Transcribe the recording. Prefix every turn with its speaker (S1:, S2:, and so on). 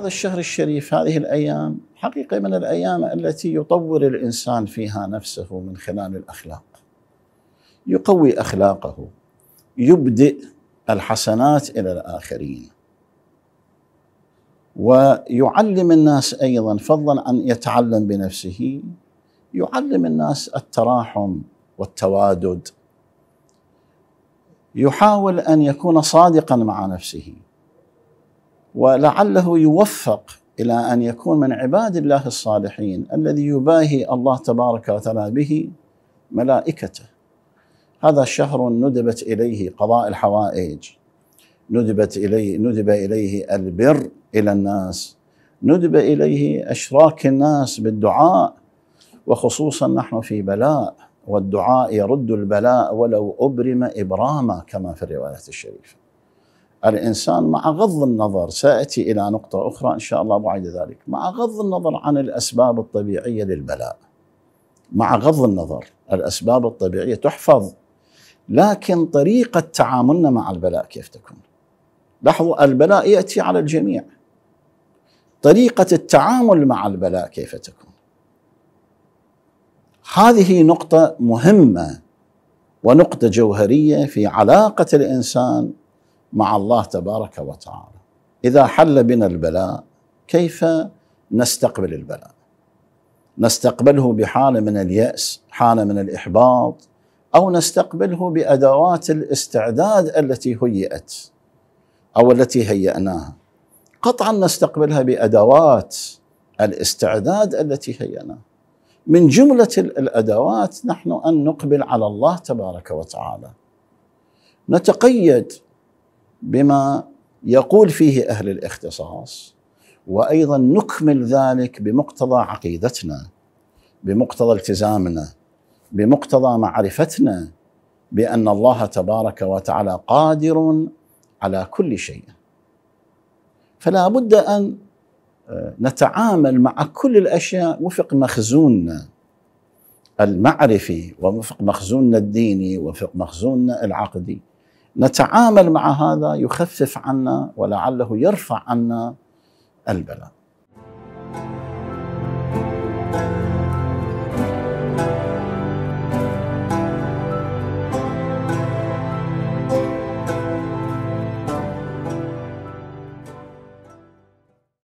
S1: هذا الشهر الشريف هذه الأيام حقيقة من الأيام التي يطور الإنسان فيها نفسه من خلال الأخلاق. يقوي أخلاقه يبدئ الحسنات إلى الآخرين. ويعلم الناس أيضا فضلا عن يتعلم بنفسه يعلم الناس التراحم والتوادد يحاول أن يكون صادقا مع نفسه ولعله يوفق إلى أن يكون من عباد الله الصالحين الذي يباهي الله تبارك وتعالى به ملائكته هذا شهر ندبت إليه قضاء الحوائج ندبت اليه ندب إليه البر إلى الناس ندب إليه أشراك الناس بالدعاء وخصوصا نحن في بلاء والدعاء يرد البلاء ولو أبرم إبراما كما في الرواية الشريفة. الإنسان مع غض النظر سأتي إلى نقطة أخرى إن شاء الله بعد ذلك، مع غض النظر عن الأسباب الطبيعية للبلاء. مع غض النظر الأسباب الطبيعية تحفظ لكن طريقة تعاملنا مع البلاء كيف تكون؟ لاحظوا البلاء يأتي على الجميع. طريقة التعامل مع البلاء كيف تكون؟ هذه نقطة مهمة ونقطة جوهرية في علاقة الإنسان مع الله تبارك وتعالى. إذا حل بنا البلاء كيف نستقبل البلاء؟ نستقبله بحالة من اليأس حالة من الإحباط أو نستقبله بأدوات الاستعداد التي هيئت أو التي هيأناها قطعا نستقبلها بأدوات الاستعداد التي هيأناها من جملة الأدوات نحن أن نقبل على الله تبارك وتعالى. نتقيد بما يقول فيه أهل الاختصاص وأيضا نكمل ذلك بمقتضى عقيدتنا بمقتضى التزامنا بمقتضى معرفتنا بأن الله تبارك وتعالى قادر على كل شيء. فلا بد أن نتعامل مع كل الأشياء وفق مخزوننا المعرفي ووفق مخزوننا الديني وفق مخزوننا العقدي. نتعامل مع هذا يخفف عنا ولعله يرفع عنا البلاء. thank you